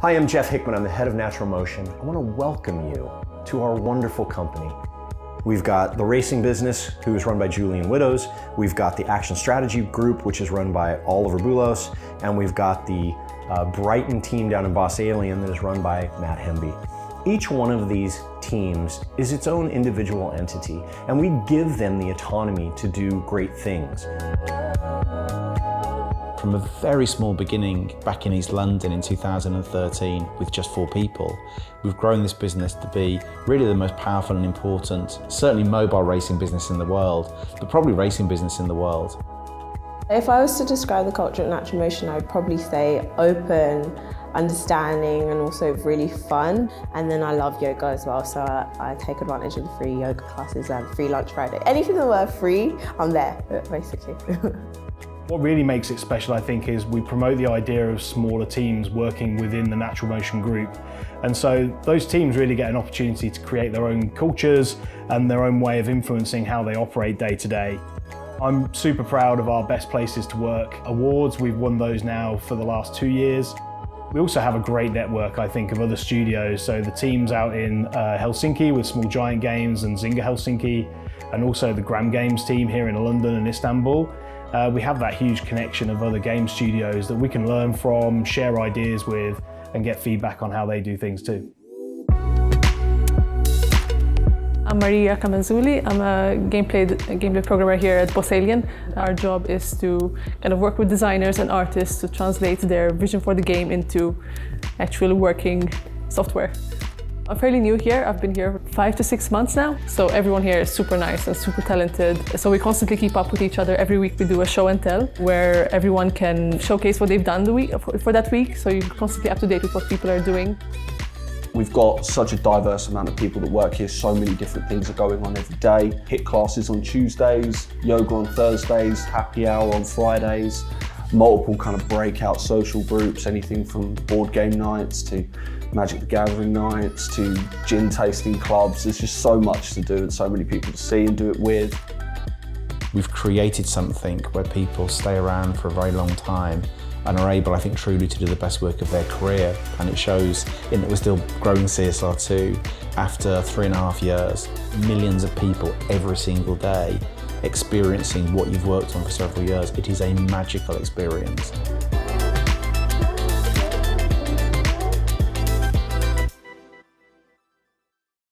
Hi, I'm Jeff Hickman. I'm the head of Natural Motion. I want to welcome you to our wonderful company. We've got the racing business, who is run by Julian Widdows. We've got the action strategy group, which is run by Oliver Bulos. And we've got the uh, Brighton team down in Boss Alien that is run by Matt Hemby. Each one of these teams is its own individual entity, and we give them the autonomy to do great things. From a very small beginning back in East London in 2013 with just four people, we've grown this business to be really the most powerful and important, certainly mobile racing business in the world, but probably racing business in the world. If I was to describe the culture at Natural Motion, I would probably say open, understanding and also really fun. And then I love yoga as well, so I, I, take advantage of the free yoga classes and free lunch Friday. Anything that were free, I'm there, basically. What really makes it special, I think, is we promote the idea of smaller teams working within the Natural Motion group. And so those teams really get an opportunity to create their own cultures and their own way of influencing how they operate day to day. I'm super proud of our Best Places to Work awards. We've won those now for the last two years. We also have a great network, I think, of other studios. So the teams out in uh, Helsinki with Small Giant Games and Zynga Helsinki, and also the Gram Games team here in London and Istanbul. Uh, we have that huge connection of other game studios that we can learn from, share ideas with, and get feedback on how they do things too. I'm Maria Kamenzuli. I'm a gameplay, gameplay programmer here at Boss Alien. Our job is to kind of work with designers and artists to translate their vision for the game into actual working software. I'm fairly new here. I've been here five to six months now. So everyone here is super nice and super talented. So we constantly keep up with each other. Every week we do a show and tell where everyone can showcase what they've done the week, for that week. So you're constantly up to date with what people are doing. We've got such a diverse amount of people that work here. So many different things are going on every day. HIIT classes on Tuesdays, yoga on Thursdays, happy hour on Fridays, multiple kind of breakout social groups, anything from board game nights to Magic the Gathering nights to gin tasting clubs. There's just so much to do and so many people to see and do it with. We've created something where people stay around for a very long time and are able, I think, truly to do the best work of their career. And it shows in that we're still growing CSR2 after three and a half years. Millions of people every single day experiencing what you've worked on for several years. It is a magical experience.